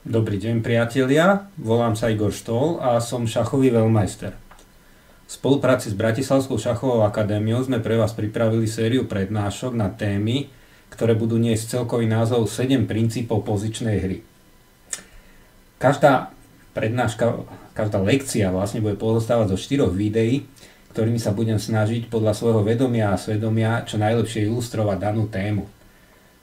Dobrý deň priatelia, volám sa Igor Štol a som šachový veľmajster. V spolupráci s Bratislavskou šachovou akadémiou sme pre vás pripravili sériu prednášok na témy, ktoré budú niesť celkový názov 7 princípov pozičnej hry. Každá prednáška, každá lekcia vlastne bude pozostávať zo 4 videí, ktorými sa budem snažiť podľa svojho vedomia a svedomia čo najlepšie ilustrovať danú tému.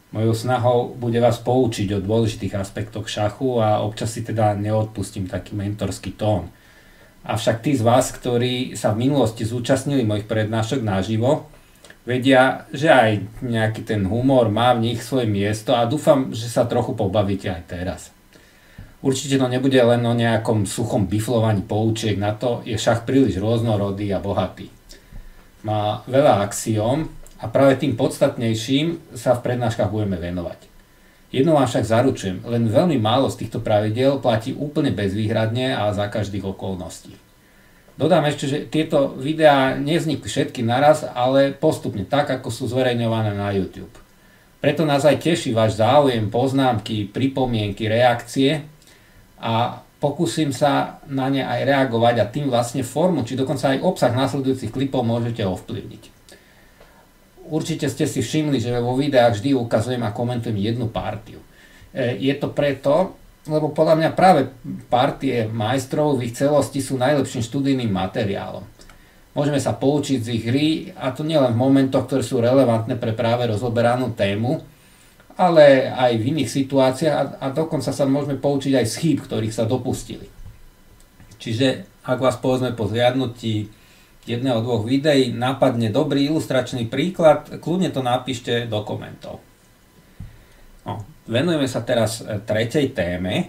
Mojou snahou bude vás poučiť o dôležitých aspektoch šachu a občas si teda neodpustím taký mentorský tón. Avšak tí z vás, ktorí sa v minulosti zúčastnili mojich prednášok naživo, vedia, že aj nejaký ten humor má v nich svoje miesto a dúfam, že sa trochu pobavíte aj teraz. Určite to nebude len o nejakom suchom biflovaní poučiek, na to je šach príliš rôznorodý a bohatý. Má veľa axiom, a práve tým podstatnejším sa v prednáškach budeme venovať. Jedno vám však zaručujem, len veľmi málo z týchto pravidel platí úplne bezvýhradne a za každých okolností. Dodám ešte, že tieto videá nevznikli všetky naraz, ale postupne tak, ako sú zverejňované na YouTube. Preto nás aj teší váš záujem, poznámky, pripomienky, reakcie a pokúsim sa na ne aj reagovať a tým vlastne formu, či dokonca aj obsah následujúcich klipov môžete ovplyvniť. Určite ste si všimli, že vo videách vždy ukazujem a komentujem jednu partiu. E, je to preto, lebo podľa mňa práve partie majstrov v ich celosti sú najlepším študijným materiálom. Môžeme sa poučiť z ich hry, a to nielen v momentoch, ktoré sú relevantné pre práve rozoberanú tému, ale aj v iných situáciách a, a dokonca sa môžeme poučiť aj z chýb, ktorých sa dopustili. Čiže ak vás povedzme po zviadnutí jedného, dvoch videí napadne dobrý ilustračný príklad, kľudne to napíšte do komentov. No, venujeme sa teraz e, tretej téme, e,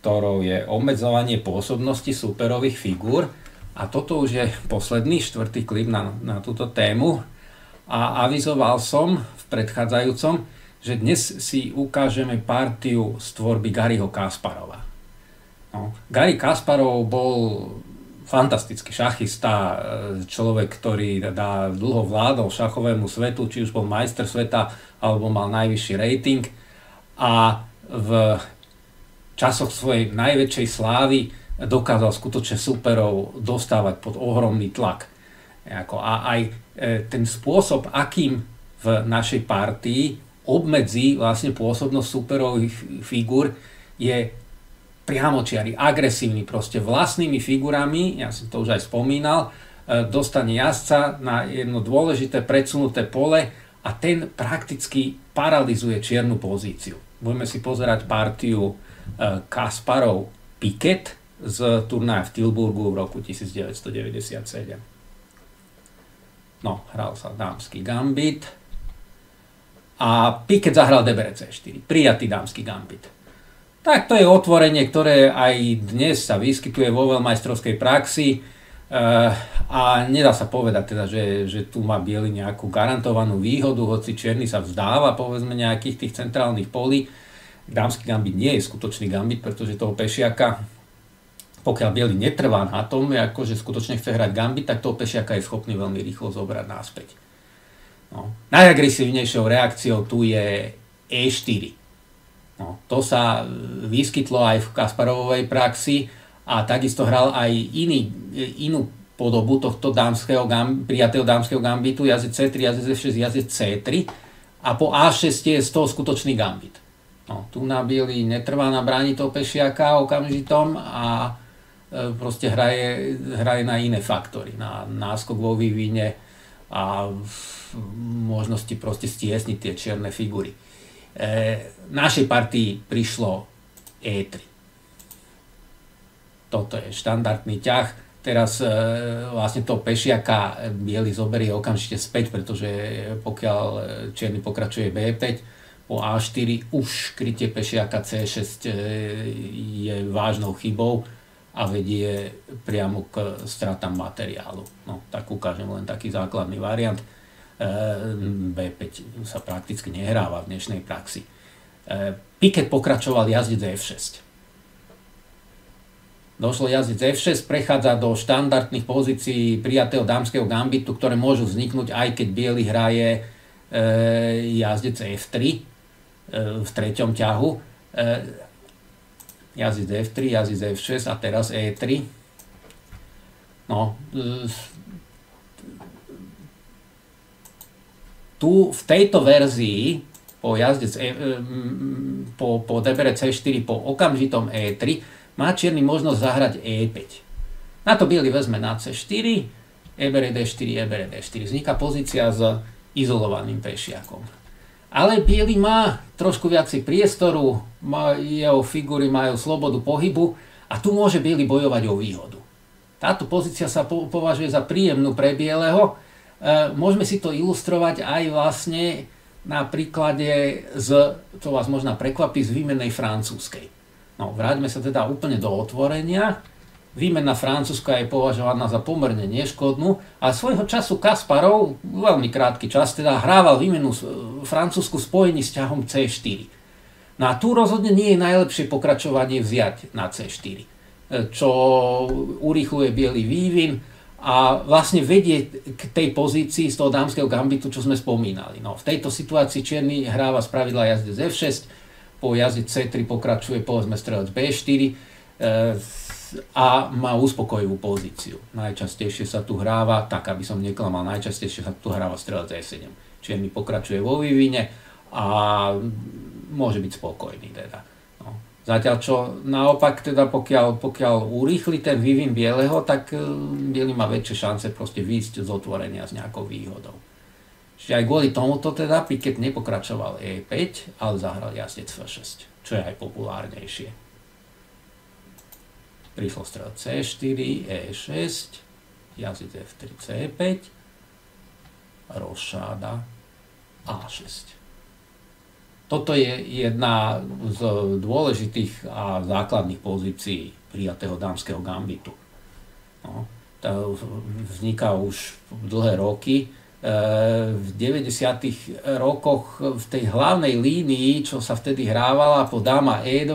ktorou je obmedzovanie pôsobnosti superových figúr. A toto už je posledný, štvrtý klip na, na túto tému. A avizoval som v predchádzajúcom, že dnes si ukážeme partiu z tvorby Garyho Kasparova. No, Gary Kasparov bol fantastický šachista, e, človek, ktorý dá dlho vládol šachovému svetu, či už bol majster sveta, alebo mal najvyšší rating. A v časoch svojej najväčšej slávy dokázal skutočne superov dostávať pod ohromný tlak. A aj e, ten spôsob, akým v našej partii obmedzí vlastne pôsobnosť superových figúr, je priamočiari, agresívny, proste vlastnými figurami, ja som to už aj spomínal, e, dostane jazdca na jedno dôležité predsunuté pole a ten prakticky paralizuje čiernu pozíciu. Budeme si pozerať partiu e, Kasparov Piket z turnaja v Tilburgu v roku 1997. No, hral sa dámsky gambit a Piket zahral DBR C4, prijatý dámsky gambit. Tak to je otvorenie, ktoré aj dnes sa vyskytuje vo veľmajstrovskej praxi eh, a nedá sa povedať teda, že, že tu má biely nejakú garantovanú výhodu, hoci čierny sa vzdáva povedzme nejakých tých centrálnych polí. Dámsky gambit nie je skutočný gambit, pretože toho pešiaka, pokiaľ biely netrvá na tom, ako skutočne chce hrať gambit, tak toho pešiaka je schopný veľmi rýchlo zobrať náspäť. No. Najagresívnejšou reakciou tu je E4 No, to sa vyskytlo aj v Kasparovovej praxi a takisto hral aj iný, inú podobu tohto dámskeho, prijatého dámskeho gambitu, jazdec C3, jazdec F6, jazdec C3 a po A6 je z toho skutočný gambit. No, tu na bieli netrvá na bráni toho pešiaka okamžitom a e, proste hraje, hraje na iné faktory, na náskok vo vývine a možnosti proste stiesniť tie čierne figury. E, našej partii prišlo E3. Toto je štandardný ťah. Teraz e, vlastne to pešiaka biely zoberie okamžite späť, pretože pokiaľ čierny pokračuje B5, po A4 už krytie pešiaka C6 e, je vážnou chybou a vedie priamo k stratám materiálu. No, tak ukážem len taký základný variant. B5 sa prakticky nehráva v dnešnej praxi. E, Piket pokračoval jazdec F6. Došlo jazdec F6, prechádza do štandardných pozícií prijatého dámskeho gambitu, ktoré môžu vzniknúť aj keď biely hraje e, jazdec F3 e, v treťom ťahu. jazdec F3, jazdec F6 a teraz E3. No, tu v tejto verzii po jazdec e, po, po DBR C4 po okamžitom E3 má čierny možnosť zahrať E5. Na to biely vezme na C4, EBR D4, EBR D4. Vzniká pozícia s izolovaným pešiakom. Ale biely má trošku viacej priestoru, má, jeho figúry majú slobodu pohybu a tu môže biely bojovať o výhodu. Táto pozícia sa po, považuje za príjemnú pre bieleho. E, môžeme si to ilustrovať aj vlastne na príklade z, to vás možno prekvapí, z výmenej francúzskej. No, vráťme sa teda úplne do otvorenia. Výmena Francúzska je považovaná za pomerne neškodnú a svojho času Kasparov, veľmi krátky čas, teda hrával výmenu Francúzsku spojení s ťahom C4. No a tu rozhodne nie je najlepšie pokračovanie vziať na C4, čo urýchluje biely vývin a vlastne vedie k tej pozícii z toho dámskeho gambitu, čo sme spomínali. No, v tejto situácii čierny hráva z pravidla jazde z F6, po jazde C3 pokračuje povedzme strelec B4, a má uspokojivú pozíciu. Najčastejšie sa tu hráva, tak aby som neklamal, najčastejšie sa tu hráva strelec E7. Čierny pokračuje vo vývine a môže byť spokojný teda. Zatiaľ čo naopak teda pokiaľ, pokiaľ urýchli ten vývin bieleho, tak e, biely má väčšie šance proste výjsť z otvorenia s nejakou výhodou. Čiže aj kvôli tomuto teda Piket nepokračoval E5, ale zahral jazdec F6, čo je aj populárnejšie prišlo strel C4, E6, jazyc F3, C5, rošáda A6. Toto je jedna z dôležitých a základných pozícií prijatého dámskeho gambitu. No, vzniká už dlhé roky. E, v 90. rokoch v tej hlavnej línii, čo sa vtedy hrávala po dáma E2,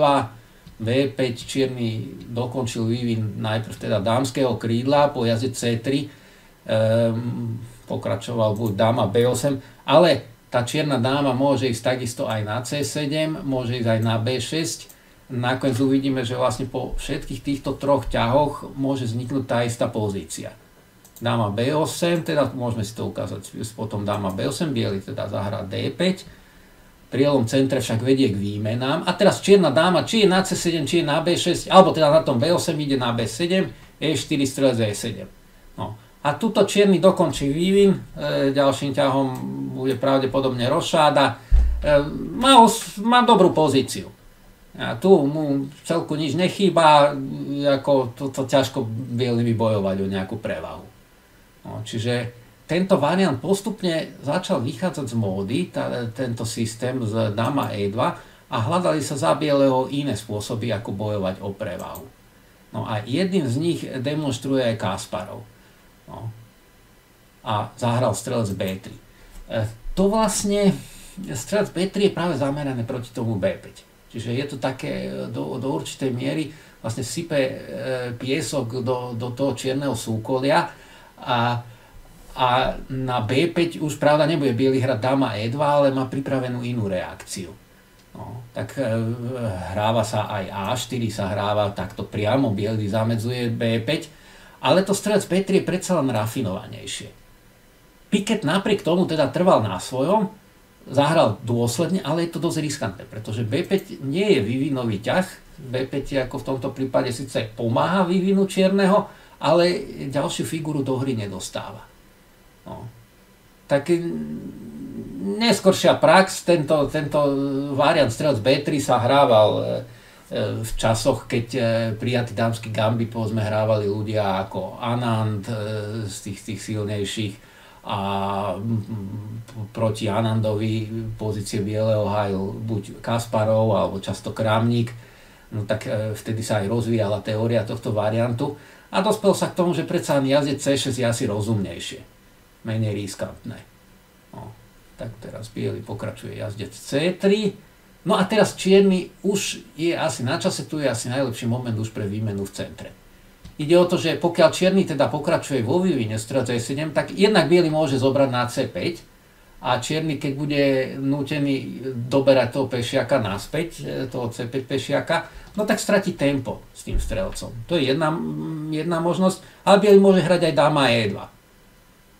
V5 čierny dokončil vývin najprv teda dámskeho krídla po jazde C3, ehm, pokračoval buď dáma B8, ale tá čierna dáma môže ísť takisto aj na C7, môže ísť aj na B6. Nakoniec uvidíme, že vlastne po všetkých týchto troch ťahoch môže vzniknúť tá istá pozícia. Dáma B8, teda môžeme si to ukázať potom dáma B8, biely teda zahrá D5, prielom centre však vedie k výmenám. A teraz čierna dáma, či je na C7, či je na B6, alebo teda na tom B8 ide na B7, E4 strelec E7. No. A tuto čierny dokončí vývin, e, ďalším ťahom bude pravdepodobne rošáda. E, má, má dobrú pozíciu. A tu mu celku nič nechýba, ako to, to ťažko bieli vybojovať o nejakú prevahu. No, čiže tento variant postupne začal vychádzať z módy, tá, tento systém z Dama E2 a hľadali sa za bieleho iné spôsoby, ako bojovať o prevahu. No a jedným z nich demonstruje aj Kasparov. No. A zahral strelec B3. E, to vlastne, strelec B3 je práve zamerané proti tomu B5. Čiže je to také do, do určitej miery, vlastne sype e, piesok do, do toho čierneho súkolia a a na B5 už pravda nebude biely hrať dáma E2, ale má pripravenú inú reakciu. No, tak e, hráva sa aj A4, sa hráva takto priamo, biely zamedzuje B5, ale to strelec B3 je predsa len rafinovanejšie. Piket napriek tomu teda trval na svojom, zahral dôsledne, ale je to dosť riskantné, pretože B5 nie je vývinový ťah, B5 je ako v tomto prípade síce pomáha vývinu čierneho, ale ďalšiu figuru do hry nedostáva. No. Tak neskoršia prax, tento, tento variant strelec B3 sa hrával e, v časoch, keď e, prijatý dámsky gambit povedzme hrávali ľudia ako Anand z tých, tých silnejších a proti Anandovi pozície bieleho hajil buď Kasparov alebo často Kramník, no tak vtedy sa aj rozvíjala teória tohto variantu a dospel sa k tomu, že predsa jazdec C6 je asi rozumnejšie menej riskantné. No, tak teraz biely pokračuje jazdec C3. No a teraz čierny už je asi na čase, tu je asi najlepší moment už pre výmenu v centre. Ide o to, že pokiaľ čierny teda pokračuje vo vývine strelca E7, tak jednak biely môže zobrať na C5 a čierny, keď bude nútený doberať toho pešiaka naspäť, e, toho C5 pešiaka, no tak stratí tempo s tým strelcom. To je jedna, jedna možnosť, ale bielý môže hrať aj dáma E2.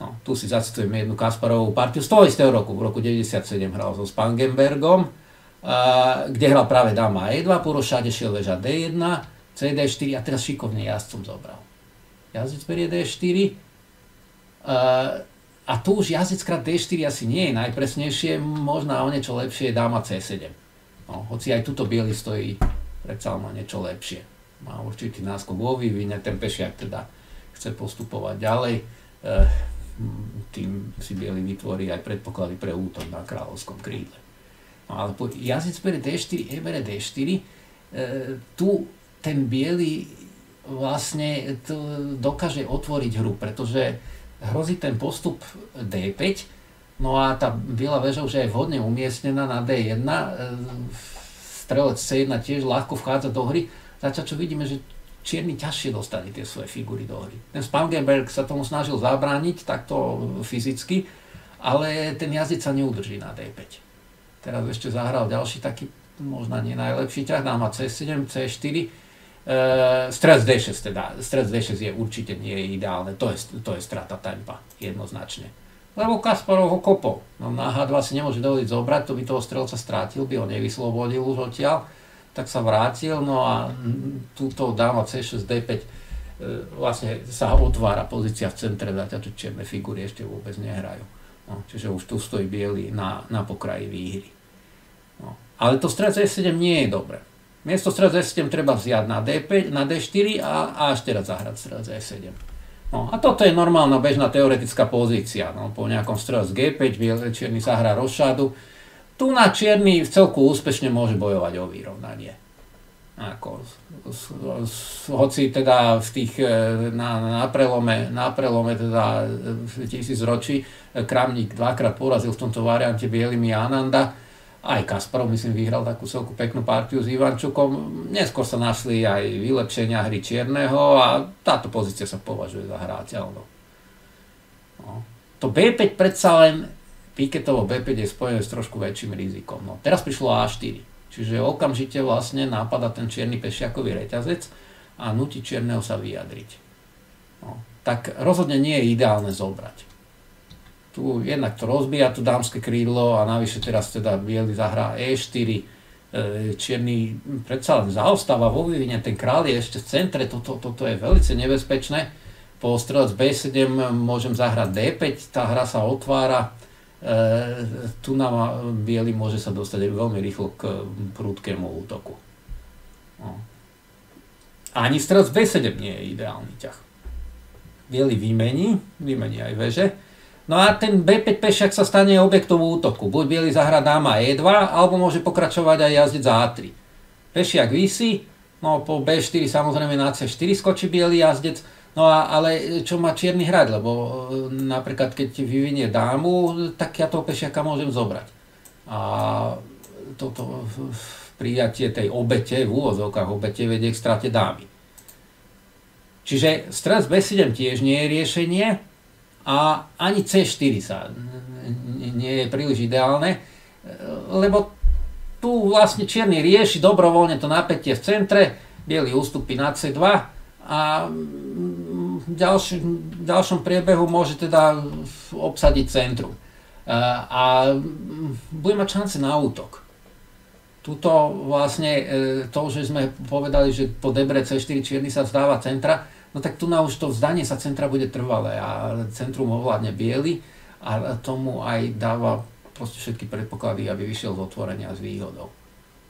No, tu si zacitujem jednu Kasparovú partiu z toho istého roku, v roku 97 hral so Spangenbergom, a, kde hral práve dáma E2, Purošade šiel veža D1, CD4 a teraz šikovne jazdcom zobral. Jazdec berie D4, a, tu už jazdec krát D4 asi nie je najpresnejšie, možno o niečo lepšie je dáma C7. No, hoci aj tuto biely stojí predsa má niečo lepšie. Má určitý náskok vo vývine, ten pešiak teda chce postupovať ďalej. E, tým si biely vytvorí aj predpoklady pre útok na kráľovskom krídle. Ale po jazdec bere D4, E bere D4, e, tu ten biely vlastne dokáže otvoriť hru, pretože hrozí ten postup D5, no a tá biela väža už je vhodne umiestnená na D1, e, strelec C1 tiež ľahko vchádza do hry, zatiaľ čo vidíme, že čierny ťažšie dostane tie svoje figury do hry. Ten Spangenberg sa tomu snažil zabrániť takto fyzicky, ale ten jazdec sa neudrží na D5. Teraz ešte zahral ďalší taký, možno nie najlepší ťah, dáma C7, C4, Uh, stres D6 teda, stres D6 je určite nie je ideálne, to je, to je strata tempa, jednoznačne. Lebo Kasparov ho kopol, no na H2 si nemôže dovoliť zobrať, to by toho strelca strátil, by ho nevyslobodil už odtiaľ, tak sa vrátil, no a túto dáma C6 D5 e, vlastne sa otvára pozícia v centre, zatiaľ čo čierne figúry ešte vôbec nehrajú. No, čiže už tu stojí biely na, na pokraji výhry. No. Ale to stred E7 nie je dobré Miesto strelec E7 treba vziať na, D5, na D4 a, a až teraz zahrať strelec E7. No, a toto je normálna bežná teoretická pozícia. No, po nejakom strelec G5, čierny sa hrá rozšádu. Tu na čierny v celku úspešne môže bojovať o vyrovnanie. Ako, hoci teda v tých, e, na, na, prelome, na prelome teda e, tisíc ročí e, Kramník dvakrát porazil v tomto variante bielými Ananda, aj Kasparov, myslím, vyhral takú celku peknú partiu s Ivančukom. Neskôr sa našli aj vylepšenia hry Čierneho a táto pozícia sa považuje za hráteľnú. No. To B5 predsa len, Piketovo B5 je spojené s trošku väčším rizikom. No, teraz prišlo A4, čiže okamžite vlastne nápada ten čierny pešiakový reťazec a nutí Čierneho sa vyjadriť. No, tak rozhodne nie je ideálne zobrať tu jednak to rozbíja tu dámske krídlo a navyše teraz teda biely zahrá E4, e, čierny predsa len zaostáva vo vývine, ten král je ešte v centre, toto, toto je veľmi nebezpečné. Po strelec B7 môžem zahrať D5, tá hra sa otvára, e, tu na biely môže sa dostať veľmi rýchlo k prúdkému útoku. No. Ani strelec B7 nie je ideálny ťah. Bielý vymení, vymení aj veže, No a ten B5 pešak sa stane objektom útoku. Buď biely zahra dáma E2, alebo môže pokračovať aj jazdec A3. Pešiak vysí, no po B4 samozrejme na C4 skočí biely jazdec, no a, ale čo má čierny hrať, lebo e, napríklad keď vyvinie dámu, tak ja toho pešiaka môžem zobrať. A toto prijatie tej obete, v úvozovkách obete vedie k strate dámy. Čiže stres B7 tiež nie je riešenie, a ani C4 sa nie je príliš ideálne, lebo tu vlastne čierny rieši dobrovoľne to napätie v centre, biely ústupy na C2 a v ďalšom, v ďalšom priebehu môže teda obsadiť centrum. A bude mať šance na útok. Tuto vlastne e, to, že sme povedali, že po debre C4 čierny sa vzdáva centra, no tak tu na už to vzdanie sa centra bude trvalé a centrum ovládne biely a tomu aj dáva proste všetky predpoklady, aby vyšiel z otvorenia s výhodou.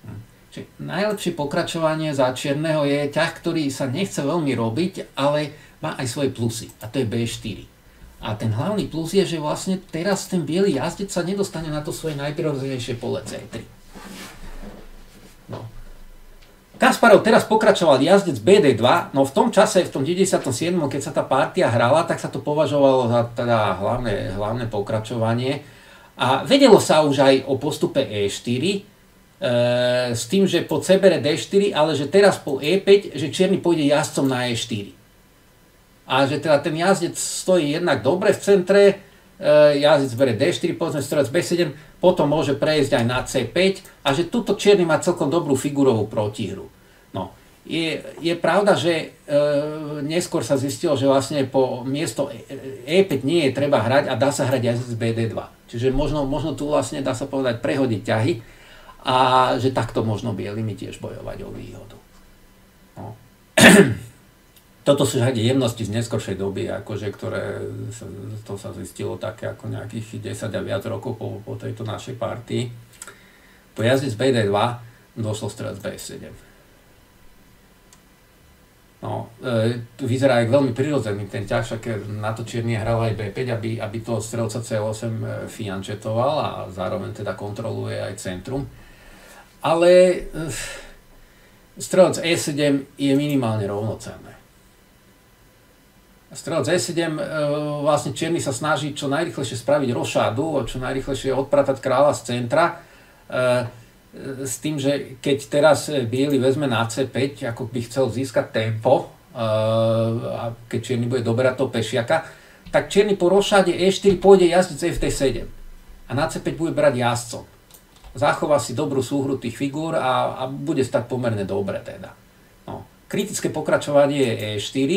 Hm. Čiže najlepšie pokračovanie za čierneho je ťah, ktorý sa nechce veľmi robiť, ale má aj svoje plusy a to je B4. A ten hlavný plus je, že vlastne teraz ten biely jazdec sa nedostane na to svoje najprirodzenejšie pole C3. Kasparov teraz pokračoval jazdec BD2, no v tom čase, v tom 97. keď sa tá partia hrala, tak sa to považovalo za teda hlavné, hlavné pokračovanie. A vedelo sa už aj o postupe E4, e, s tým, že po C bere D4, ale že teraz po E5, že čierny pôjde jazdcom na E4. A že teda ten jazdec stojí jednak dobre v centre, jazdec bere D4, povedzme strelec B7, potom môže prejsť aj na C5 a že tuto čierny má celkom dobrú figurovú protihru. No, je, je pravda, že e, neskôr sa zistilo, že vlastne po miesto E5 nie je treba hrať a dá sa hrať z BD2. Čiže možno, možno tu vlastne dá sa povedať prehodiť ťahy a že takto možno bielými tiež bojovať o výhodu. No. Toto sú však jemnosti z neskoršej doby, akože, ktoré to sa zistilo také ako nejakých 10 a viac rokov po, po tejto našej partii. Po jazde z BD2 došlo strelec B7 No, e, vyzerá aj veľmi prirodzený ten ťah, však na to Čierny hral aj B5, aby, aby toho strelca C8 e, fiančetoval a zároveň teda kontroluje aj centrum. Ale e, strelec E7 je minimálne rovnocenné. Strelec E7, e, vlastne Čierny sa snaží čo najrychlejšie spraviť rošádu, čo najrychlejšie odpratať kráľa z centra. E, s tým, že keď teraz Bielý vezme na C5, ako by chcel získať tempo, a keď Čierny bude dobrať toho pešiaka, tak Čierny po rošade E4 pôjde jazdec FT7 a na C5 bude brať jazdcom. Zachová si dobrú súhru tých figúr a, a bude stať pomerne dobre teda. No. Kritické pokračovanie je E4,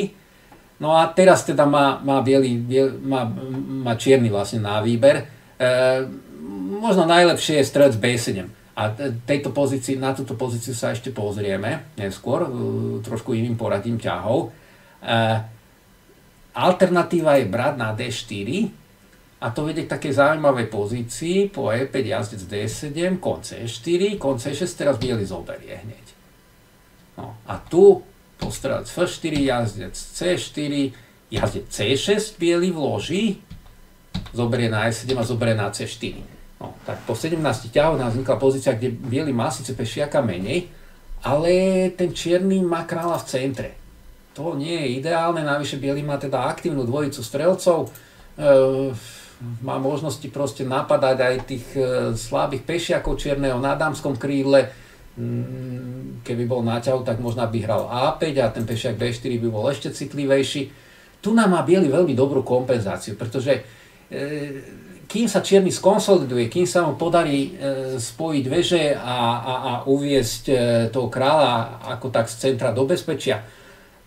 no a teraz teda má, má, bielý, biel, má, má čierny vlastne na výber. E, možno najlepšie je strelec B7 a tejto pozícii, na túto pozíciu sa ešte pozrieme neskôr, e, trošku iným poradím ťahov. E, alternatíva je brať na D4 a to vedie k takej zaujímavej pozícii po E5 jazdec D7, konce E4, konce E6 teraz biely zoberie hneď. No, a tu postrelec F4, jazdec C4, jazdec C6 biely vloží, zoberie na E7 a zoberie na C4. No, tak po 17 ťahoch nám vznikla pozícia, kde biely má síce pešiaka menej, ale ten čierny má kráľa v centre. To nie je ideálne, navyše biely má teda aktívnu dvojicu strelcov, e, má možnosti proste napadať aj tých e, slabých pešiakov čierneho na dámskom krídle, keby bol náťahu, tak možno by hral A5 a ten pešiak B4 by bol ešte citlivejší. Tu nám má biely veľmi dobrú kompenzáciu, pretože e, kým sa Čierny skonsoliduje, kým sa mu podarí e, spojiť veže a, a, a uviesť e, toho kráľa ako tak z centra do bezpečia,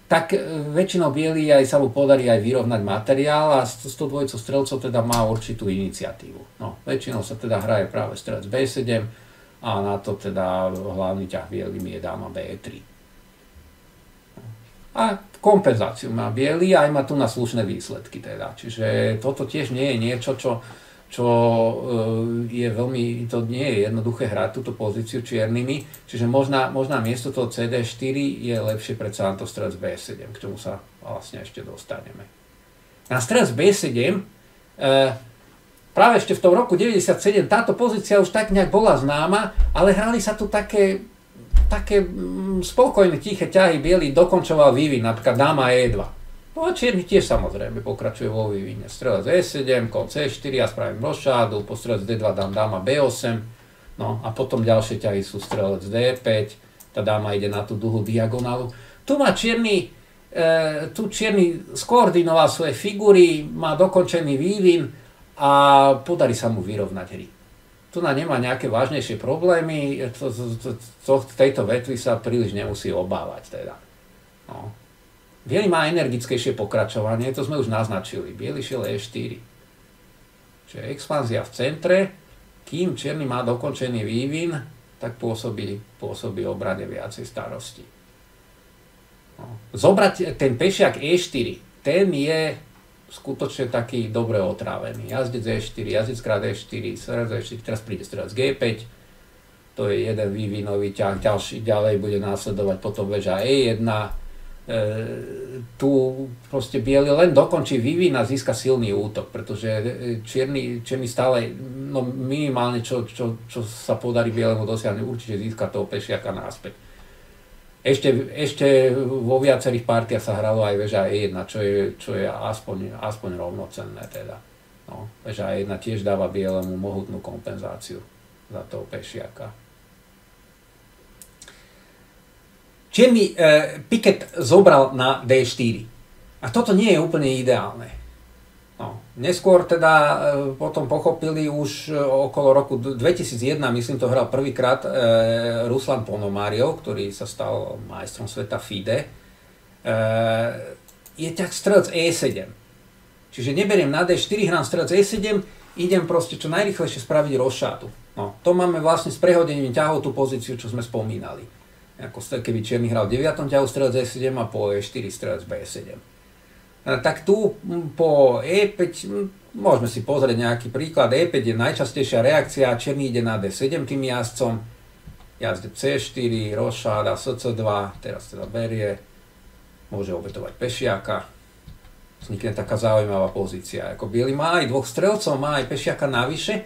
tak väčšinou bielý aj sa mu podarí aj vyrovnať materiál a s, s tou dvojicou strelcov teda má určitú iniciatívu. No, väčšinou sa teda hraje práve strelec B7 a na to teda hlavný ťah bielým je dáma B3. A kompenzáciu má biely a aj má tu na slušné výsledky teda. Čiže toto tiež nie je niečo, čo čo e, je veľmi, to nie je jednoduché hrať túto pozíciu čiernymi, čiže možná, možná miesto toho CD4 je lepšie predsa to strelec B7, k čomu sa vlastne ešte dostaneme. Na strelec B7 e, práve ešte v tom roku 97 táto pozícia už tak nejak bola známa, ale hrali sa tu také, také mm, spokojné, tiché ťahy, biely dokončoval vývin, napríklad dáma E2 No a čierny tiež samozrejme pokračuje vo vývine. Strelec E7, kon C4, ja spravím rošádu, po strelec D2 dám dáma B8, no a potom ďalšie ťahy sú strelec D5, tá dáma ide na tú dlhú diagonálu. Tu má čierny, e, tu čierny skoordinoval svoje figúry, má dokončený vývin a podarí sa mu vyrovnať hry. Tu na nemá nejaké vážnejšie problémy, to, to, to, to, tejto vetvy sa príliš nemusí obávať teda. No. Bielý má energickejšie pokračovanie, to sme už naznačili. Bielý šiel E4. Čiže expanzia v centre, kým čierny má dokončený vývin, tak pôsobí, pôsobí obrane viacej starosti. No. Zobrať ten pešiak E4, ten je skutočne taký dobre otrávený. Jazdec E4, jazdec krát E4, strelec E4, teraz príde strelec G5, to je jeden vývinový ťah, ďalší, ďalej bude následovať potom väža E1, E, tu proste biely len dokončí vývin a získa silný útok, pretože e, čierny, čierny stále, no minimálne čo, čo, čo sa podarí bielemu dosiahnuť, určite získa toho pešiaka náspäť. Ešte, ešte vo viacerých partiách sa hralo aj väža E1, čo je, čo je aspoň, aspoň rovnocenné teda. No, väža E1 tiež dáva bielemu mohutnú kompenzáciu za toho pešiaka. Čierny e, Piket zobral na D4. A toto nie je úplne ideálne. Neskôr teda e, potom pochopili už okolo roku 2001, myslím to hral prvýkrát e, Ruslan Ponomáriov, ktorý sa stal majstrom sveta FIDE. E, je ťah strelec E7. Čiže neberiem na D4, hrám strelec E7, idem proste čo najrychlejšie spraviť rozšátu. No, to máme vlastne s prehodením ťahov tú pozíciu, čo sme spomínali. Ako keby Čierny hral v 9. ťahu strelec E7 a po E4 strelec B7. A tak tu po E5 môžeme si pozrieť nejaký príklad. E5 je najčastejšia reakcia, Čierny ide na D7 tým jazdcom, jazde C4, rošáda, SC2, teraz teda berie, môže obetovať pešiaka, vznikne taká zaujímavá pozícia. Ako Bielý má aj dvoch strelcov, má aj pešiaka navyše,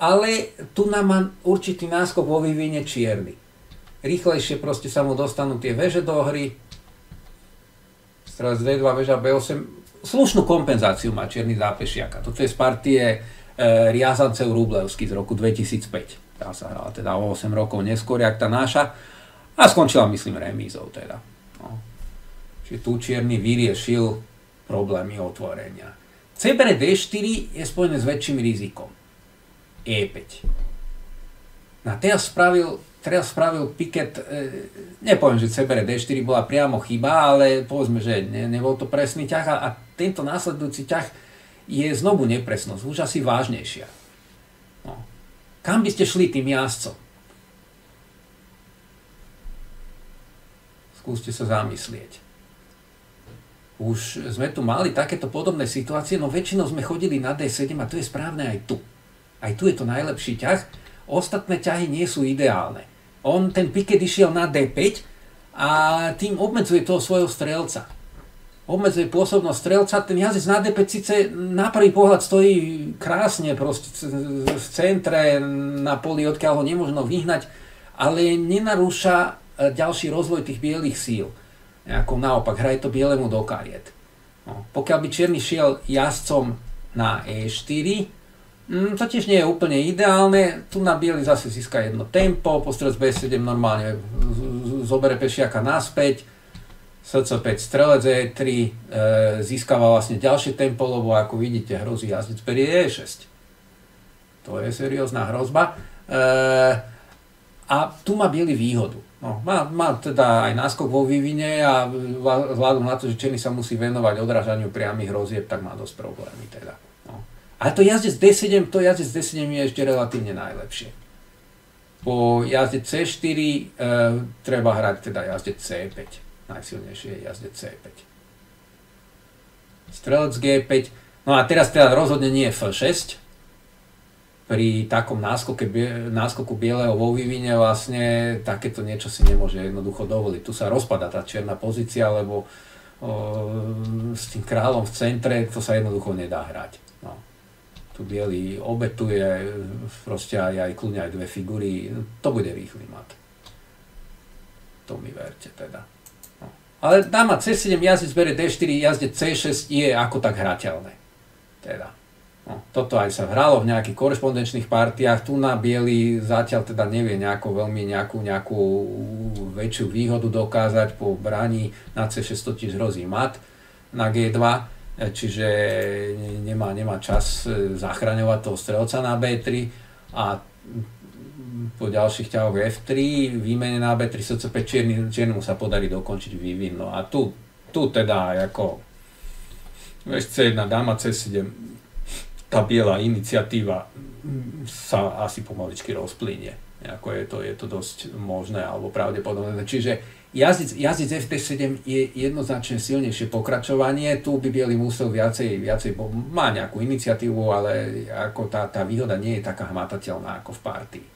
ale tu nám má určitý náskok vo vývine čierny. Rýchlejšie proste sa mu dostanú tie veže do hry, strelec D2, veža B8, slušnú kompenzáciu má čierny za pešiaka. Toto je z partie e, Riazancev Rublevský z roku 2005. Tá sa hrala teda o 8 rokov neskôr, jak tá náša. A skončila, myslím, remízou teda. No. Čiže tu čierny vyriešil problémy otvorenia. CBR D4 je spojené s väčším rizikom. E5. No a teraz spravil, teraz spravil Piket, e, nepoviem, že CBR D4 bola priamo chyba, ale povedzme, že ne, nebol to presný ťah a, a tento následujúci ťah je znovu nepresnosť, už asi vážnejšia. No. Kam by ste šli tým jazdcom? Skúste sa zamyslieť už sme tu mali takéto podobné situácie, no väčšinou sme chodili na D7 a to je správne aj tu. Aj tu je to najlepší ťah. Ostatné ťahy nie sú ideálne. On, ten Piket išiel na D5 a tým obmedzuje toho svojho strelca. Obmedzuje pôsobnosť strelca. Ten jazdec na D5 síce na prvý pohľad stojí krásne proste v centre na poli, odkiaľ ho nemožno vyhnať, ale nenarúša e, ďalší rozvoj tých bielých síl. Ako naopak, hraje to bielemu do kariet. No, pokiaľ by čierny šiel jazdcom na E4, mm, to tiež nie je úplne ideálne. Tu na biely zase získa jedno tempo, postrelec B7 normálne zobere pešiaka naspäť, SC5 strelec E3 e, získava vlastne ďalšie tempo, lebo ako vidíte hrozí jazdec berie E6. To je seriózna hrozba. E, a tu má biely výhodu. No, má, má teda aj náskok vo vývine a vzhľadom na to, že Černý sa musí venovať odrážaniu priamých hrozieb, tak má dosť problémy teda. Ale to jazdec D7, to jazdec D7 je ešte relatívne najlepšie. Po jazde C4 e, treba hrať teda jazdec C5. Najsilnejšie je jazdec C5. Strelec G5. No a teraz teda rozhodne nie F6, pri takom náskoke, náskoku bieleho vo vývine vlastne takéto niečo si nemôže jednoducho dovoliť. Tu sa rozpada tá čierna pozícia, lebo o, s tým kráľom v centre to sa jednoducho nedá hrať. Tu biely obetuje proste aj, aj kľudne aj dve figúry. To bude rýchly mat. To mi verte teda. No. Ale dáma C7, jazdec bere D4, jazdec C6 je ako tak hrateľné. Teda. No, toto aj sa hralo v nejakých korešpondenčných partiách, tu na biely zatiaľ teda nevie nejako veľmi nejakú, nejakú väčšiu výhodu dokázať po braní na C6 totiž hrozí mat na G2, čiže nemá, nemá čas e, zachraňovať toho strelca na B3 a po ďalších ťahoch F3, výmene na B3, SC5 čierny, čiernu sa podarí dokončiť vývin. No a tu, tu teda ako C1, dáma C7, tá biela iniciatíva sa asi pomaličky rozplynie. Ako je to, je to dosť možné alebo pravdepodobné. Čiže jazdec, jazdec FT7 je jednoznačne silnejšie pokračovanie. Tu by biely musel viacej, viacej má nejakú iniciatívu, ale ako tá, tá výhoda nie je taká hmatateľná ako v partii.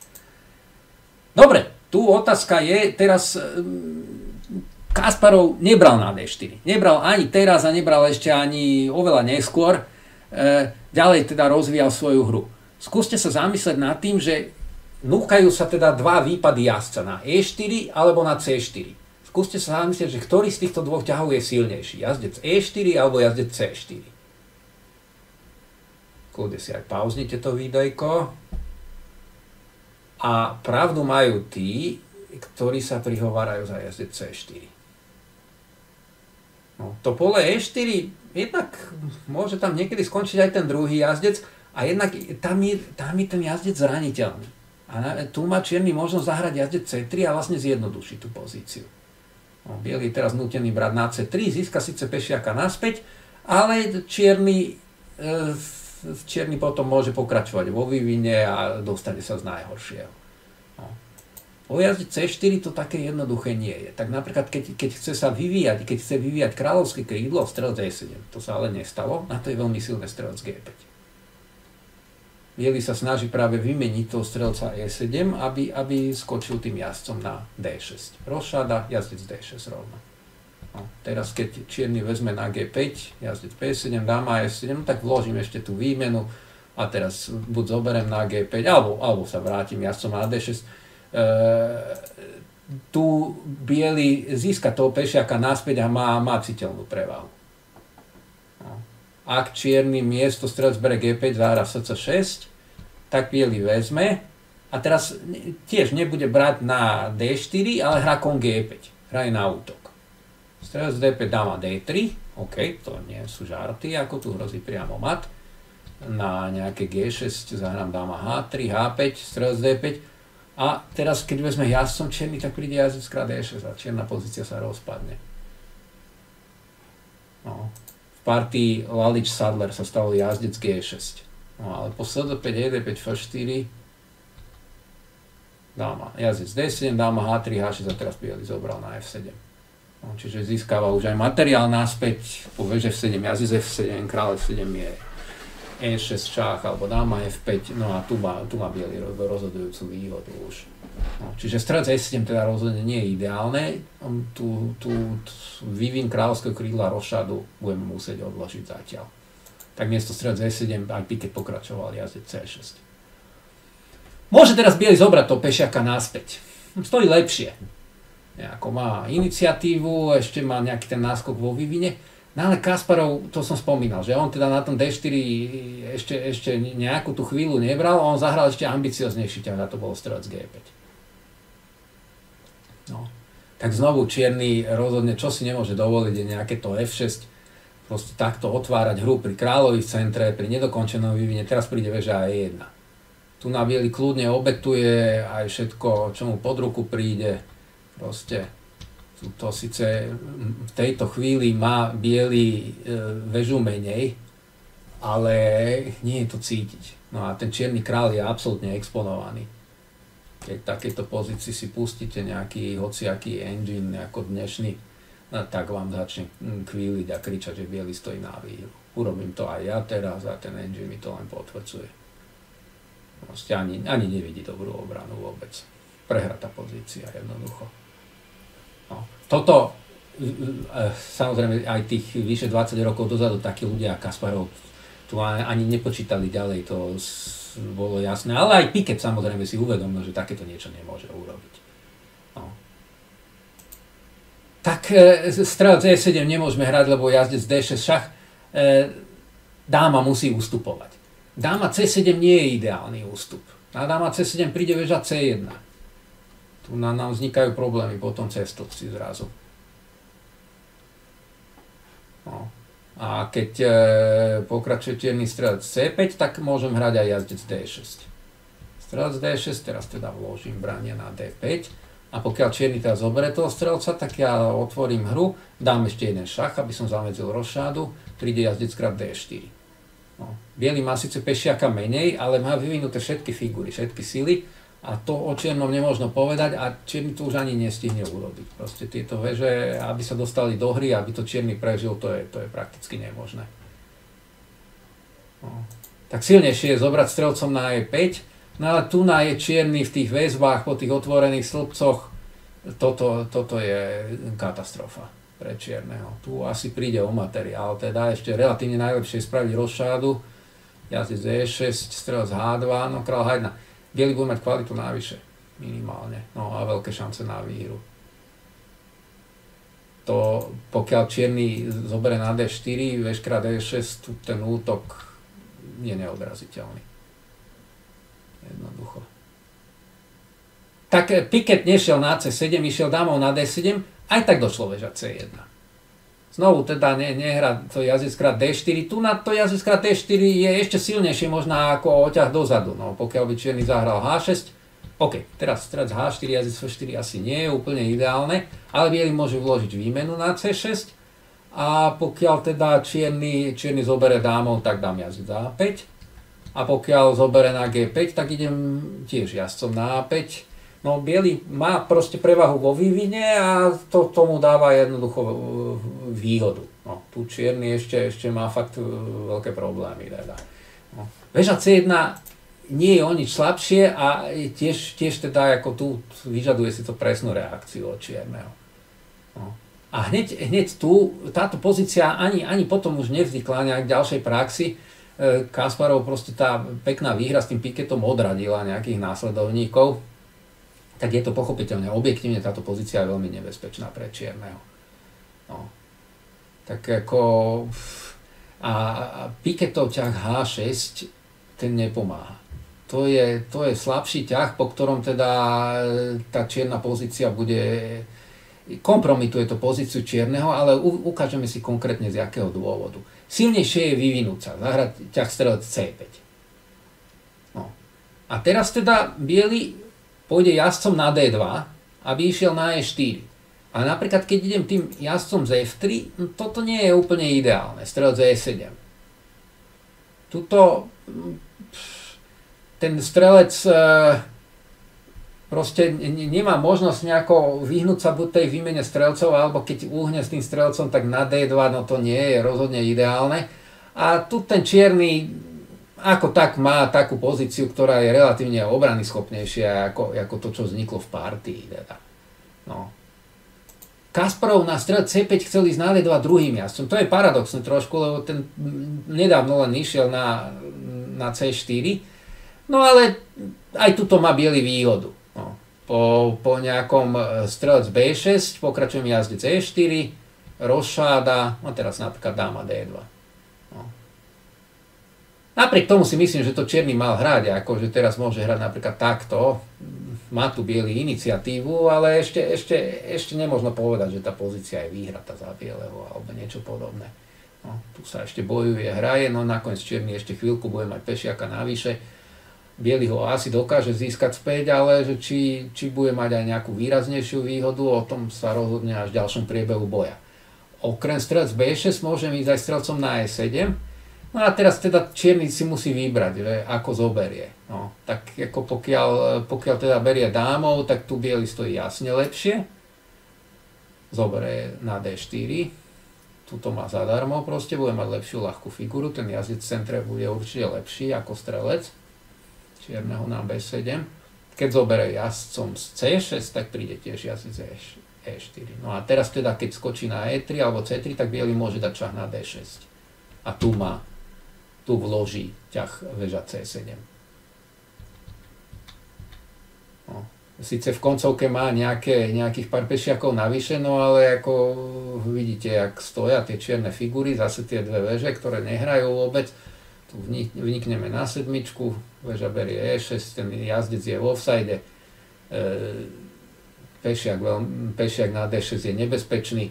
Dobre, tu otázka je, teraz mm, Kasparov nebral na D4. Nebral ani teraz a nebral ešte ani oveľa neskôr. E, ďalej teda rozvíjal svoju hru. Skúste sa zamyslieť nad tým, že núkajú sa teda dva výpady jazdca na E4 alebo na C4. Skúste sa zamyslieť, že ktorý z týchto dvoch ťahov je silnejší. Jazdec E4 alebo jazdec C4. Kľudne si aj pauznite to videjko. A pravdu majú tí, ktorí sa prihovárajú za jazdec C4. No, to pole E4, jednak môže tam niekedy skončiť aj ten druhý jazdec a jednak tam je, tam je ten jazdec zraniteľný. A tu má čierny možnosť zahrať jazdec C3 a vlastne zjednodušiť tú pozíciu. No, bielý je teraz nutený brať na C3, získa síce pešiaka naspäť, ale čierny, e, čierny potom môže pokračovať vo vývine a dostane sa z najhoršieho. O jazde C4 to také jednoduché nie je. Tak napríklad, keď, keď chce sa vyvíjať, keď chce vyvíjať kráľovské krídlo, strelec E7. To sa ale nestalo, na to je veľmi silné strelec G5. Bielý sa snaží práve vymeniť toho strelca E7, aby, aby skočil tým jazdcom na D6. Rošada, jazdec D6 rovno. No, teraz keď čierny vezme na G5, jazdec P7, dáma E7, no tak vložím ešte tú výmenu a teraz buď zoberiem na G5, alebo, alebo sa vrátim jazdcom na D6 tu biely získa toho pešiaka naspäť a má, má citeľnú prevahu. Ak čierny miesto strelec bere G5, zahra SC6, tak biely vezme a teraz tiež nebude brať na D4, ale hrá kon G5. Hraje na útok. Strelec D5 dáma D3, OK, to nie sú žarty, ako tu hrozí priamo mat. Na nejaké G6 zahrám dáma H3, H5, strelec D5, a teraz, keď vezme jazdcom černý, tak príde jazdec krát E6 a čierna pozícia sa rozpadne. No. Partii Lalič Sadler sa stalo jazdec G6. No ale po SD5, ED5, F4 dáma jazdec D7, dáma H3, H6 a teraz bielý zobral na F7. No, čiže získava už aj materiál naspäť po veže F7, jazdec F7, kráľ F7 je E6 šach alebo dáma F5, no a tu má, tu má bielý rozhodujúcu výhodu už. No, čiže stred E7 teda rozhodne nie je ideálne, tu, tu, tu vývin kráľovského krídla rošadu budeme musieť odložiť zatiaľ. Tak miesto stred E7 aj Piket pokračoval jazdec C6. Môže teraz bielý zobrať toho pešiaka naspäť. Stojí lepšie. Nejako má iniciatívu, ešte má nejaký ten náskok vo vývine No ale Kasparov, to som spomínal, že on teda na tom D4 ešte, ešte nejakú tú chvíľu nebral, on zahral ešte ambicioznejší ťah a to bolo strelec G5. No. Tak znovu čierny rozhodne, čo si nemôže dovoliť, je nejaké to F6, proste takto otvárať hru pri kráľovi v centre, pri nedokončenom vývine, teraz príde väža E1. Tu na bieli kľudne obetuje aj všetko, čo mu pod ruku príde, proste to síce v tejto chvíli má biely e, väžu menej, ale nie je to cítiť. No a ten čierny král je absolútne exponovaný. Keď v takejto pozícii si pustíte nejaký hociaký engine ako dnešný, no, tak vám začne kvíliť a kričať, že biely stojí na výhru. Urobím to aj ja teraz a ten engine mi to len potvrdzuje. Proste ani, ani nevidí dobrú obranu vôbec. Prehratá pozícia jednoducho. Toto, e, e, samozrejme aj tých vyše 20 rokov dozadu takí ľudia Kasparov tu ani nepočítali ďalej, to bolo jasné. Ale aj Piket samozrejme si uvedomil, že takéto niečo nemôže urobiť. No. Tak e, strelec E7 nemôžeme hrať, lebo jazdec D6 šach. E, dáma musí ustupovať. Dáma C7 nie je ideálny ústup. Na dáma C7 príde väža C1 tu na, nám vznikajú problémy potom cestovci zrazu. No. A keď e, pokračuje čierny strelec C5, tak môžem hrať aj jazdec D6. Strelec D6, teraz teda vložím branie na D5. A pokiaľ čierny teraz zoberie toho strelca, tak ja otvorím hru, dám ešte jeden šach, aby som zamedzil rozšádu, príde jazdec krát D4. No. Bielý má síce pešiaka menej, ale má vyvinuté všetky figúry, všetky sily a to o čiernom nemôžno povedať a čierny to už ani nestihne urobiť. Proste tieto veže, aby sa dostali do hry, aby to čierny prežil, to je, to je prakticky nemožné. No. Tak silnejšie je zobrať strelcom na E5, no ale tu na je čierny v tých väzbách, po tých otvorených slupcoch, toto, toto je katastrofa pre čierneho. Tu asi príde o materiál, teda ešte relatívne najlepšie spraviť rozšádu, jazdec E6, strelec H2, no král H1 Bielý bude mať kvalitu návyše, minimálne, no a veľké šance na výhru. To, pokiaľ čierny zoberie na D4, veškrát D6, tu ten útok je neodraziteľný. Jednoducho. Tak Piket nešiel na C7, išiel dámov na D7, aj tak došlo veža C1. Znovu teda ne, nehra to jazdec krát D4. Tu na to jazdec krát D4 je ešte silnejšie možná ako oťah dozadu. No, pokiaľ by čierny zahral H6, OK, teraz strelec H4, jazdec F4 asi nie je úplne ideálne, ale biely môže vložiť výmenu na C6 a pokiaľ teda čierny, čierny zobere dámov, tak dám jazdec A5 a pokiaľ zobere na G5, tak idem tiež jazdcom na A5 No biely má proste prevahu vo vývine a to tomu dáva jednoducho e, výhodu. No, tu čierny ešte, ešte má fakt e, veľké problémy. Teda. No. Veža C1 nie je o nič slabšie a tiež, tiež teda ako tu vyžaduje si to presnú reakciu od čierneho. No. A hneď, hneď tu, táto pozícia ani, ani potom už nevznikla nejak ďalšej praxi. E, Kasparov proste tá pekná výhra s tým piketom odradila nejakých následovníkov tak je to pochopiteľne, objektívne táto pozícia je veľmi nebezpečná pre Čierneho. No. Tak ako... A, a Piketov ťah H6, ten nepomáha. To je, to je slabší ťah, po ktorom teda tá čierna pozícia bude kompromituje to pozíciu čierneho, ale u, ukážeme si konkrétne z jakého dôvodu. Silnejšie je vyvinúť sa, zahrať ťah strelec C5. No. A teraz teda biely pôjde jazdcom na D2, aby išiel na E4. A napríklad, keď idem tým jazdcom z F3, no toto nie je úplne ideálne. Strelec E7. Tuto ten strelec e, proste nemá možnosť nejako vyhnúť sa buď tej výmene strelcov, alebo keď uhne s tým strelcom, tak na D2, no to nie je rozhodne ideálne. A tu ten čierny ako tak má takú pozíciu, ktorá je relatívne obrany schopnejšia ako, ako to, čo vzniklo v partii. Teda. No. Kasparov na stred C5 chcel ísť na D2 druhým jazdcom. To je paradoxné trošku, lebo ten nedávno len išiel na, na C4. No ale aj tuto má biely výhodu. No. Po, po nejakom e, strelec B6 pokračujem jazdec E4, rozšáda, no teraz napríklad dáma D2. Napriek tomu si myslím, že to Čierny mal hrať, ako že teraz môže hrať napríklad takto, má tu biely iniciatívu, ale ešte, ešte, ešte nemôžno povedať, že tá pozícia je výhrata za bieleho alebo niečo podobné. No, tu sa ešte bojuje, hraje, no nakoniec Čierny ešte chvíľku bude mať pešiaka navyše. Bielý ho asi dokáže získať späť, ale že či, či bude mať aj nejakú výraznejšiu výhodu, o tom sa rozhodne až v ďalšom priebehu boja. Okrem strelc B6 môžem ísť aj strelcom na E7, No a teraz teda čierny si musí vybrať, že ako zoberie. No, tak ako pokiaľ, pokiaľ teda berie dámov, tak tu biely stojí jasne lepšie. Zoberie na D4. Tuto má zadarmo proste, bude mať lepšiu ľahkú figuru. Ten jazdec v centre bude určite lepší ako strelec. Čierneho na B7. Keď zoberie jazdcom z C6, tak príde tiež jazdec E4. E no a teraz teda, keď skočí na E3 alebo C3, tak biely môže dať čah na D6. A tu má tu vloží ťah väža C7. No. Sice v koncovke má nejaké, nejakých pár pešiakov navyše, no ale ako vidíte, jak stoja tie čierne figúry, zase tie dve veže, ktoré nehrajú vôbec. Tu vnikneme na sedmičku, väža berie E6, ten jazdec je v offside. E, pešiak, pešiak na D6 je nebezpečný.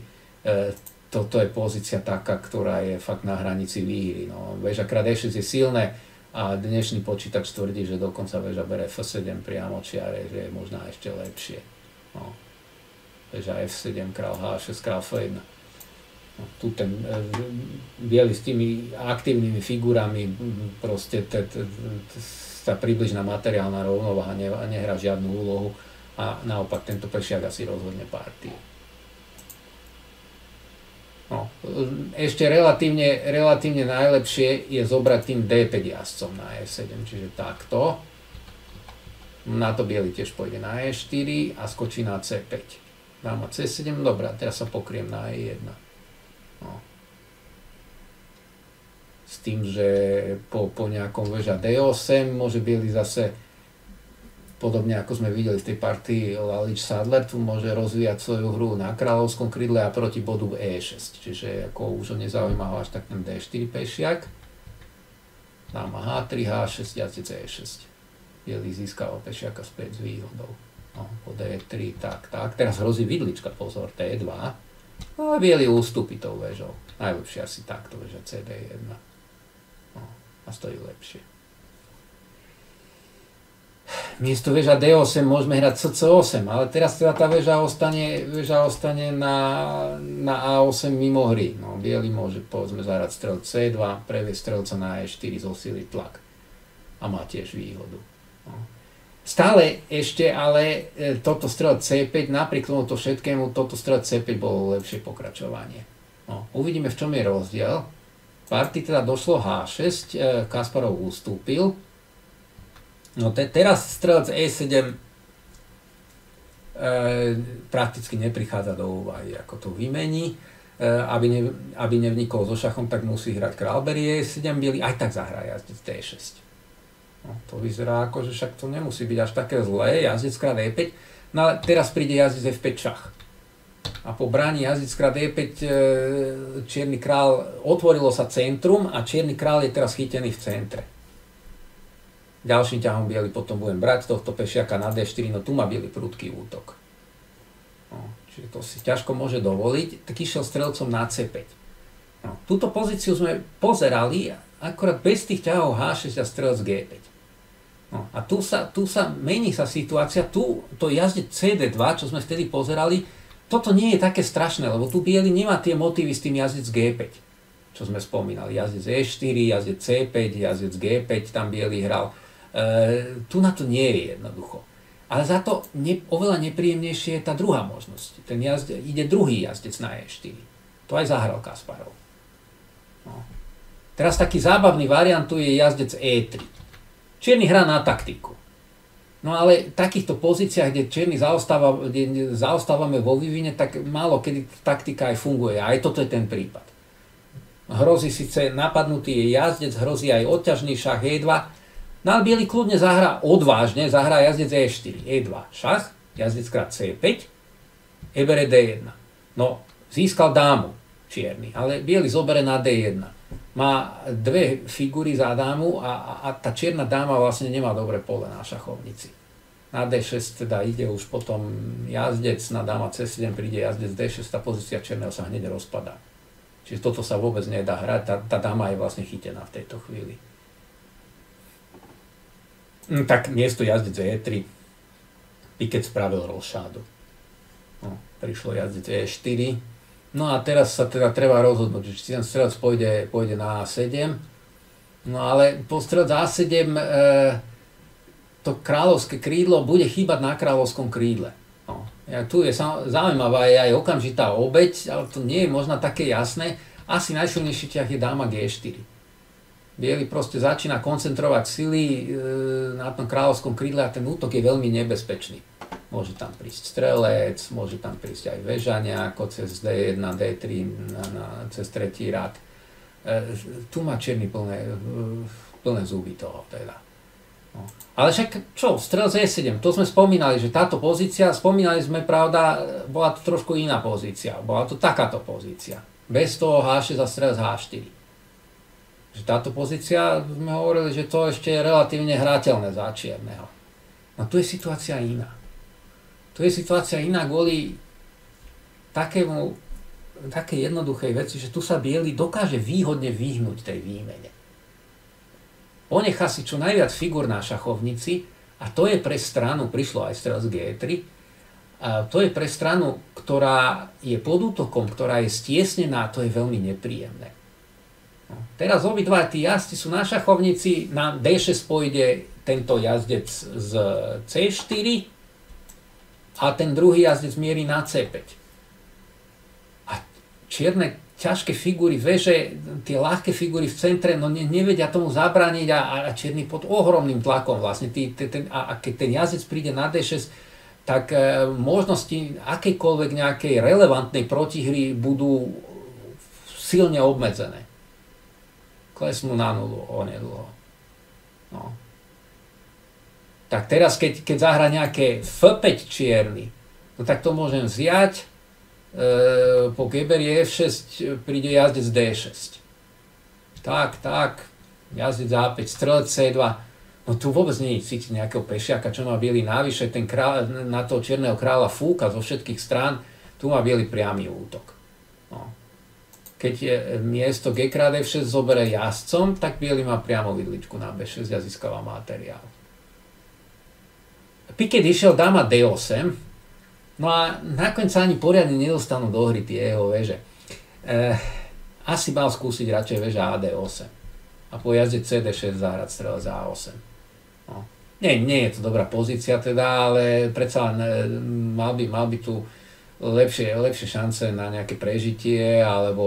E, toto je pozícia taká, ktorá je fakt na hranici výhry. No, väža E6 je silné a dnešný počítač tvrdí, že dokonca väža bere F7 priamo čiare, že je možná ešte lepšie. No. Väža F7, král H6, král F1. No, tu ten e, s tými aktívnymi figurami proste t, t, t, tá približná materiálna rovnováha ne, nehrá žiadnu úlohu a naopak tento pešiak asi rozhodne partiu. No, ešte relatívne, relatívne najlepšie je zobrať tým D5 jazdcom na E7, čiže takto. Na to biely tiež pôjde na E4 a skočí na C5. Dáma C7, dobrá, teraz sa pokriem na E1. No. S tým, že po, po nejakom veža D8 môže biely zase Podobne ako sme videli v tej partii Lalič Sadler, tu môže rozvíjať svoju hru na kráľovskom krydle a proti bodu E6. Čiže ako už ho nezaujíma až tak ten D4 pešiak. Dáma H3, H6, jazdec E6. Bielý získava pešiaka späť s výhodou. No, po D3, tak, tak. Teraz hrozí vidlička, pozor, T2. No a bieli ústupy tou vežou. Najlepšie asi takto veža CD1. No, a stojí lepšie. Miesto veža D8 môžeme hrať CC8, ale teraz teda tá väža ostane, väža ostane na, na A8 mimo hry. No, biely môže povedzme zahrať strel C2, previesť strelca na E4, zosiliť tlak. A má tiež výhodu. No. Stále ešte ale e, toto strel C5, napriek tomuto všetkému, toto strel C5 bolo lepšie pokračovanie. No, uvidíme, v čom je rozdiel. Party teda došlo H6, e, Kasparov ustúpil. No te, teraz strelec E7 e, prakticky neprichádza do úvahy, ako to vymení. E, aby, ne, aby nevnikol so šachom, tak musí hrať král berie E7, biely aj tak zahrá jazdec D6. No, to vyzerá ako, že však to nemusí byť až také zlé, jazdec krát E5, no ale teraz príde jazdec F5 šach. A po bráni jazdec krát E5 e, čierny král, otvorilo sa centrum a čierny král je teraz chytený v centre. Ďalším ťahom biely potom budem brať tohto pešiaka na D4, no tu má biely prudký útok. No, čiže to si ťažko môže dovoliť, tak išiel strelcom na C5. No, túto pozíciu sme pozerali akorát bez tých ťahov H6 a strelec G5. No, a tu sa, tu sa mení sa situácia, tu to jazde CD2, čo sme vtedy pozerali, toto nie je také strašné, lebo tu biely nemá tie motívy s tým jazdec G5, čo sme spomínali. Jazdec E4, jazdec C5, jazdec G5, tam biely hral. E, tu na to nie je jednoducho. Ale za to ne, oveľa nepríjemnejšie je tá druhá možnosť. Ten jazde, ide druhý jazdec na E4. To aj zahral Kasparov. No. Teraz taký zábavný variant tu je jazdec E3. Čierny hrá na taktiku. No ale v takýchto pozíciách, kde čierny zaostáva, kde zaostávame vo vývine, tak málo kedy taktika aj funguje. Aj toto je ten prípad. Hrozí síce napadnutý je jazdec, hrozí aj odťažný šach E2, no ale biely kľudne zahrá odvážne, zahrá jazdec E4, E2, šach, jazdec krát C5, E bere D1. No, získal dámu čierny, ale biely zobere na D1 má dve figúry za dámu a, a, a tá čierna dáma vlastne nemá dobré pole na šachovnici. Na D6 teda ide už potom jazdec, na dáma C7 príde jazdec D6, tá pozícia čierneho sa hneď rozpadá. Čiže toto sa vôbec nedá hrať, tá, tá dáma je vlastne chytená v tejto chvíli. No, tak miesto jazdec E3 Piket spravil rošádu. No, prišlo jazdec E4, No a teraz sa teda treba rozhodnúť, či ten strelec pôjde, pôjde na A7. No ale po strelec A7 e, to kráľovské krídlo bude chýbať na kráľovskom krídle. No. Ja, tu je zaujímavá je aj okamžitá obeď, ale to nie je možno také jasné. Asi najsilnejší ťah je dáma G4. Bielý proste začína koncentrovať sily e, na tom kráľovskom krídle a ten útok je veľmi nebezpečný. Môže tam prísť strelec, môže tam prísť aj vežania, ako cez D1, D3, na, na, cez tretí rad. E, tu má černý plné, plné zuby toho teda. No. Ale však čo, strelec E7, to sme spomínali, že táto pozícia, spomínali sme, pravda, bola to trošku iná pozícia, bola to takáto pozícia. Bez toho H6 a strelec H4. Že táto pozícia, sme hovorili, že to ešte je relatívne hrateľné za čierneho. No tu je situácia iná. Tu je situácia iná kvôli takému, také jednoduchej veci, že tu sa biely dokáže výhodne vyhnúť tej výmene. Ponechá si čo najviac figur na šachovnici a to je pre stranu, prišlo aj strelec G3, a to je pre stranu, ktorá je pod útokom, ktorá je stiesnená, to je veľmi nepríjemné. Teraz obidva tí jazdci sú na šachovnici, na D6 pôjde tento jazdec z C4, a ten druhý jazdec mierí na C5. A čierne ťažké figúry, veže, tie ľahké figúry v centre, no ne, nevedia tomu zabrániť a, a čierny pod ohromným tlakom vlastne. Tý, tý, ten, a, a keď ten jazdec príde na D6, tak e, možnosti akejkoľvek nejakej relevantnej protihry budú silne obmedzené. Klesnú na nulu onedlho. No tak teraz keď, keď zahra nejaké F5 čierny, no tak to môžem vziať, e, po Geberi F6 príde jazdec D6. Tak, tak, jazdec A5, strelec C2, no tu vôbec nie je cítiť nejakého pešiaka, čo má biely návyše, ten král, na toho čierneho kráľa fúka zo všetkých strán, tu má biely priamy útok. Keď je miesto G krát F6 zoberie jazdcom, tak biely má priamo vidličku na B6 a získava materiál. Piket išiel dáma D8, no a nakoniec sa ani poriadne nedostanú do hry tie jeho veže. E, asi mal skúsiť radšej veža AD8 a po jazde CD6 zahrať strelec A8. No. Nie, nie je to dobrá pozícia teda, ale predsa len e, mal by, mal by tu lepšie, lepšie šance na nejaké prežitie alebo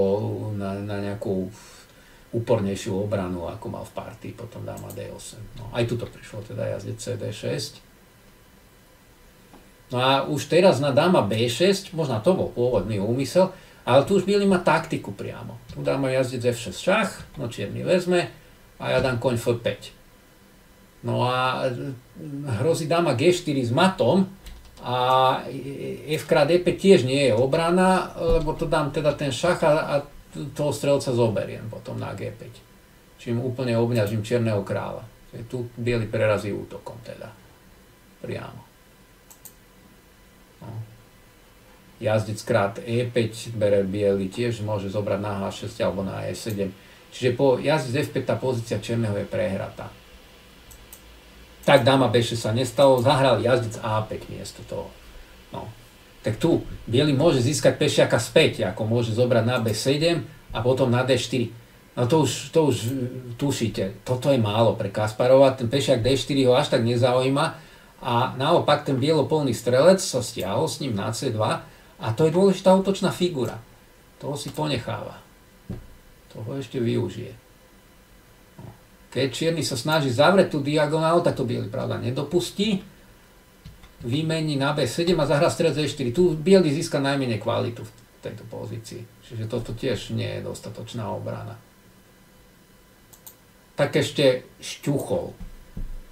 na, na nejakú úpornejšiu obranu, ako mal v partii, potom dáma D8. No, aj tu to prišlo teda jazde CD6. No a už teraz na dáma B6, možno to bol pôvodný úmysel, ale tu už bielý má taktiku priamo. Tu dáma jazdec F6 šach, no čierny vezme a ja dám koň F5. No a hrozí dáma G4 s matom a F krát E5 tiež nie je obrana, lebo to dám teda ten šach a, a toho strelca zoberiem potom na G5. Čím úplne obňažím čierneho kráľa. Tu biely prerazí útokom teda. Priamo. No. Jazdec krát E5 bere biely, tiež môže zobrať na H6 alebo na E7. Čiže po jazdec F5 tá pozícia černého je prehratá. Tak dáma B6 sa nestalo, zahral jazdec A5 miesto toho. No. Tak tu biely môže získať pešiaka späť, ako môže zobrať na B7 a potom na D4. No to už, to už tušíte, toto je málo pre Kasparova, ten pešiak D4 ho až tak nezaujíma, a naopak ten bielopolný strelec sa stiahol s ním na C2 a to je dôležitá útočná figura. Toho si ponecháva. Toho ešte využije. Keď čierny sa snaží zavrieť tú diagonálu, tak to biely pravda nedopustí. Vymení na B7 a zahrá stred Z4. Tu biely získa najmenej kvalitu v tejto pozícii. Čiže toto tiež nie je dostatočná obrana. Tak ešte šťuchol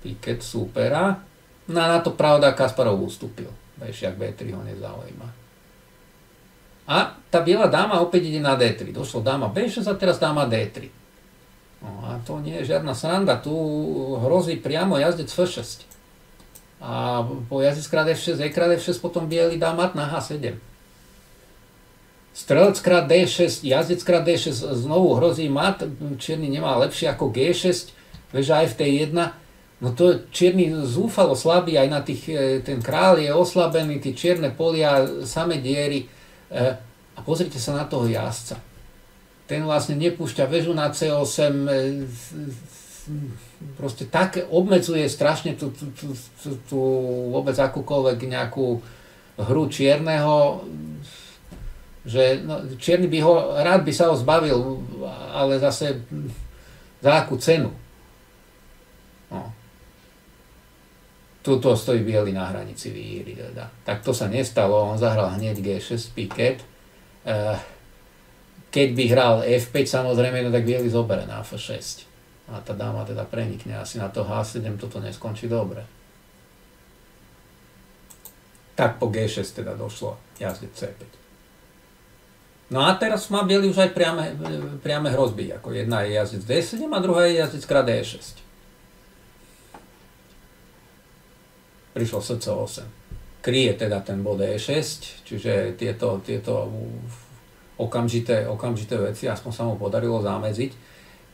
piket supera No a na to pravda Kasparov ustúpil. Vešiak B3 ho nezaujíma. A tá biela dáma opäť ide na D3. Došlo dáma B6 a teraz dáma D3. No a to nie je žiadna sranda. Tu hrozí priamo jazdec F6. A po jazdec krát F6, E krát F6 potom biely dá mat na H7. Strelec krát D6, jazdec krát D6 znovu hrozí mat. Čierny nemá lepšie ako G6. Veža FT1 No to čierny zúfalo slabý, aj na tých, e, ten král je oslabený, tie čierne polia, same diery. E, a pozrite sa na toho jazdca. Ten vlastne nepúšťa väžu na C8, e, proste tak obmedzuje strašne tú, tú, tú, tú, tú vôbec akúkoľvek nejakú hru čierneho, že no, čierny by ho, rád by sa ho zbavil, ale zase za akú cenu. No tuto stojí biely na hranici výhry. Teda. Tak to sa nestalo, on zahral hneď G6 piket. Eh, keď by hral F5 samozrejme, no tak biely zobere na F6. A tá dáma teda prenikne asi na to H7, toto neskončí dobre. Tak po G6 teda došlo jazde C5. No a teraz má biely už aj priame, priame hrozby, ako jedna je jazdec D7 a druhá je jazdec krát D6. prišlo srdce 8. Kryje teda ten bod E6, čiže tieto, tieto okamžité, okamžité veci, aspoň sa mu podarilo zamedziť.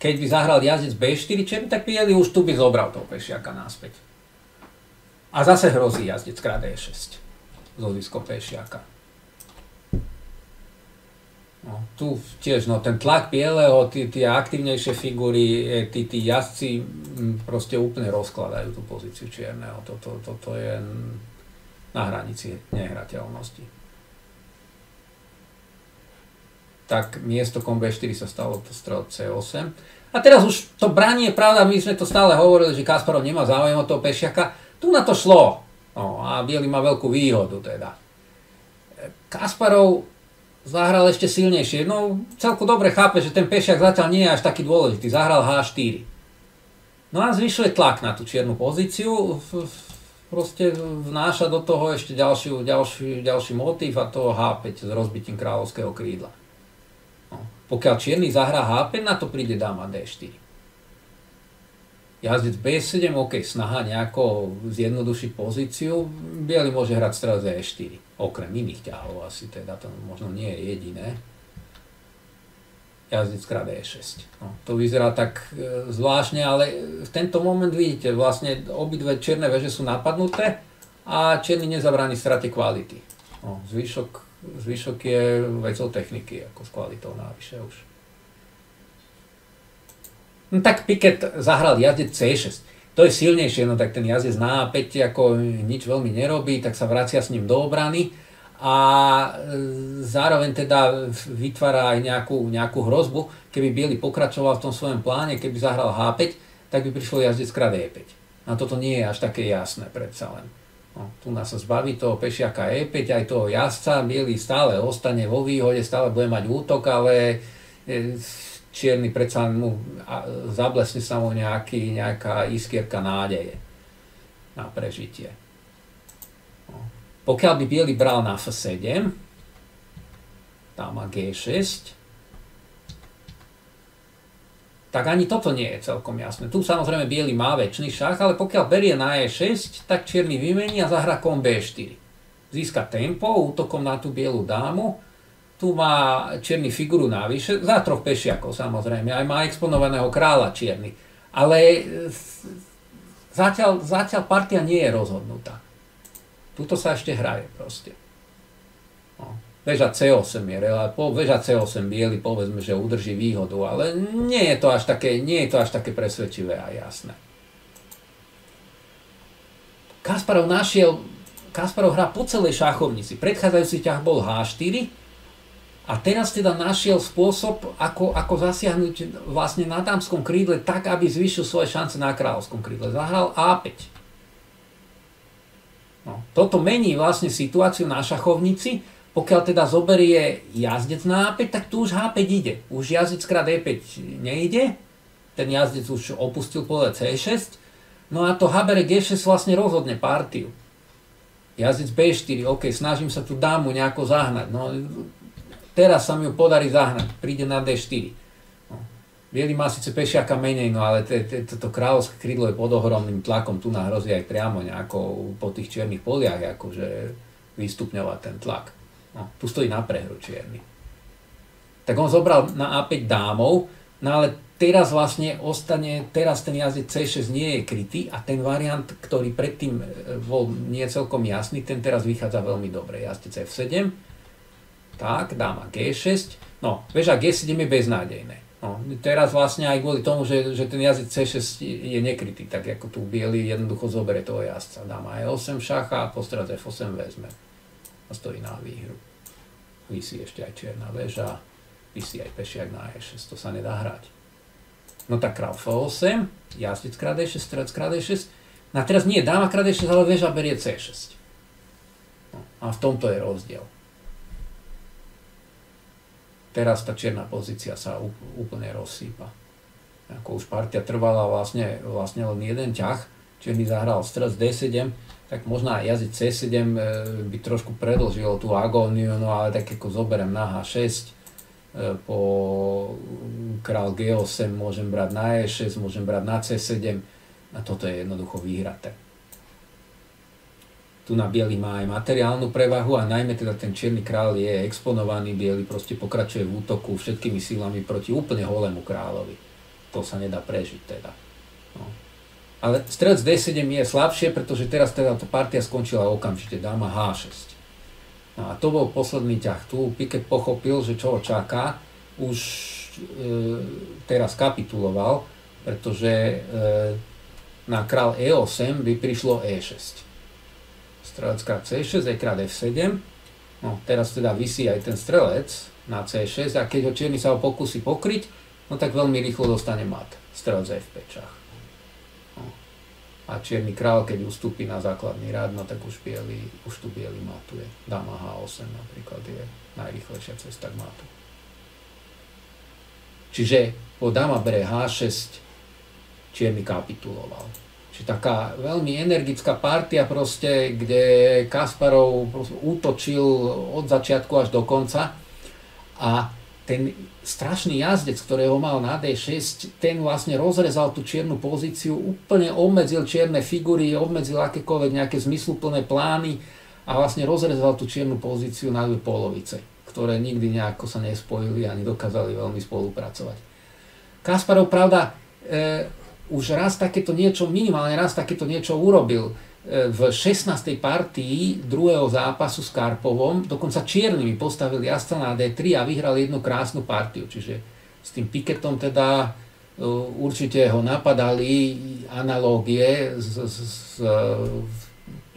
Keď by zahral jazdec B4 černý, tak Pieli už tu by zobral toho pešiaka náspäť. A zase hrozí jazdec krát E6 zo ziskom pešiaka. No, tu tiež no, ten tlak bieleho, tie aktívnejšie figúry, e, tí, jazdci proste úplne rozkladajú tú pozíciu čierneho. Toto, toto je na hranici nehrateľnosti. Tak miesto kom B4 sa stalo strel C8. A teraz už to branie, pravda, my sme to stále hovorili, že Kasparov nemá záujem o toho pešiaka. Tu na to šlo. No, a Bielý má veľkú výhodu teda. Kasparov zahral ešte silnejšie. No celku dobre chápe, že ten pešiak zatiaľ nie je až taký dôležitý. Zahral H4. No a zvyšuje tlak na tú čiernu pozíciu. Proste vnáša do toho ešte ďalší, ďalší, ďalší motív a to H5 s rozbitím kráľovského krídla. Pokiaľ čierny zahrá H5, na to príde dáma D4. Jazdec B7, OK, snaha nejako zjednodušiť pozíciu. Bielý môže hrať strelec E4 okrem iných ťahov asi teda, to možno nie je jediné. jazdec krát E6. No, to vyzerá tak e, zvláštne, ale v tento moment vidíte, vlastne obidve čierne veže sú napadnuté a čierny nezabráni strate kvality. No, zvyšok, zvyšok je vecou techniky, ako s kvalitou návyše už. No tak Piket zahral jazdec C6. To je silnejšie, no tak ten jazdec na A5 ako nič veľmi nerobí, tak sa vracia s ním do obrany a e, zároveň teda vytvára aj nejakú, nejakú hrozbu. Keby Bielý pokračoval v tom svojom pláne, keby zahral H5, tak by prišlo jazdec krát E5. A toto nie je až také jasné predsa len. No, tu nás sa zbaví toho pešiaka E5, aj toho jazdca, Bielý stále ostane vo výhode, stále bude mať útok, ale e, čierny predsa mu zablesne sa mu nejaký, nejaká iskierka nádeje na prežitie. Pokiaľ by biely bral na F7, tam má G6, tak ani toto nie je celkom jasné. Tu samozrejme biely má väčší šach, ale pokiaľ berie na E6, tak čierny vymení a zahra kom B4. Získa tempo útokom na tú bielu dámu. Tu má čierny figuru navyše, za troch pešiakov samozrejme, aj má exponovaného kráľa čierny. Ale zatiaľ, zatiaľ partia nie je rozhodnutá. Tuto sa ešte hraje proste. Veža C8 je, po, veža C8 biely povedzme, že udrží výhodu, ale nie je to až také, nie je to až také presvedčivé a jasné. Kasparov našiel, Kasparov hrá po celej šachovnici. Predchádzajúci ťah bol H4 a teraz teda našiel spôsob, ako, ako zasiahnuť vlastne na dámskom krídle tak, aby zvýšil svoje šance na kráľovskom krídle. Zahral A5. No, toto mení vlastne situáciu na šachovnici. Pokiaľ teda zoberie jazdec na A5, tak tu už H5 ide. Už jazdec krát E5 nejde. Ten jazdec už opustil pole C6. No a to H G6 vlastne rozhodne partiu. Jazdec B4, OK, snažím sa tu dámu nejako zahnať. No, teraz sa mi ju podarí zahnať. Príde na D4. Bielý má síce pešiaka menej, no ale toto kráľovské krídlo je pod ohromným tlakom, tu nahrozí aj priamo nejako po tých čiernych poliach, akože vystupňovať ten tlak. No, tu stojí na prehru čierny. Tak on zobral na A5 dámov, no ale teraz vlastne ostane, teraz ten jazdec C6 nie je krytý a ten variant, ktorý predtým e, bol nie celkom jasný, ten teraz vychádza veľmi dobre. Jazdec F7, tak, dáma G6, no, veža G7 je beznádejné. No, teraz vlastne aj kvôli tomu, že, že ten jazyk C6 je nekrytý, tak ako tu biely jednoducho zoberie toho jazdca. Dá má E8 šacha a postrad F8 vezme. A stojí na výhru. Vysí ešte aj čierna väža, vysí aj pešiak na E6, to sa nedá hrať. No tak král F8, jazdec krát E6, strelec krát E6. No a teraz nie dáma krát E6, ale väža berie C6. No, a v tomto je rozdiel teraz tá čierna pozícia sa úplne rozsýpa. Ako už partia trvala vlastne, vlastne len jeden ťah, čierny zahral stres D7, tak možno aj jazyc C7 e, by trošku predlžil tú agóniu, no ale tak ako zoberiem na H6, e, po král G8 môžem brať na E6, môžem brať na C7 a toto je jednoducho vyhraté tu na biely má aj materiálnu prevahu a najmä teda ten čierny král je exponovaný, biely proste pokračuje v útoku všetkými sílami proti úplne holému kráľovi. To sa nedá prežiť teda. No. Ale strelec D7 je slabšie, pretože teraz teda tá partia skončila okamžite, dáma H6. No a to bol posledný ťah. Tu Piket pochopil, že čo ho čaká, už e, teraz kapituloval, pretože e, na král E8 by prišlo E6 strelec krát C6, E krát F7. No, teraz teda vysí aj ten strelec na C6 a keď ho čierny sa ho pokusí pokryť, no tak veľmi rýchlo dostane mat. Strelec F5 šach. A čierny král, keď ustúpi na základný rád, no tak už, bielý, už tu bielý matuje. Dáma H8 napríklad je najrýchlejšia cesta k matu. Čiže po dáma bere H6 čierny kapituloval. Čiže taká veľmi energická partia proste, kde Kasparov útočil od začiatku až do konca a ten strašný jazdec, ktorého mal na D6, ten vlastne rozrezal tú čiernu pozíciu, úplne obmedzil čierne figury, obmedzil akékoľvek nejaké zmysluplné plány a vlastne rozrezal tú čiernu pozíciu na dve polovice. ktoré nikdy nejako sa nespojili ani dokázali veľmi spolupracovať. Kasparov, pravda, e, už raz takéto niečo, minimálne raz takéto niečo urobil v 16. partii druhého zápasu s Karpovom, dokonca čiernymi postavili jazdca na D3 a vyhrali jednu krásnu partiu, čiže s tým Piketom teda e, určite ho napadali analógie s, s, s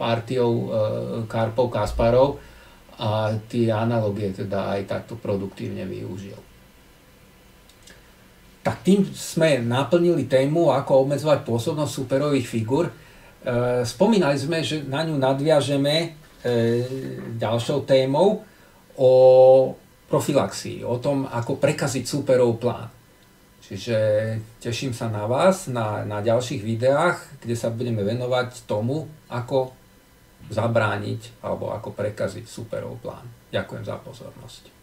partiou Karpov Kasparov a tie analogie teda aj takto produktívne využil. Tak tým sme naplnili tému, ako obmedzovať pôsobnosť superových figur. E, spomínali sme, že na ňu nadviažeme e, ďalšou témou o profilaxii, o tom, ako prekaziť superov plán. Čiže teším sa na vás na, na ďalších videách, kde sa budeme venovať tomu, ako zabrániť alebo ako prekaziť superov plán. Ďakujem za pozornosť.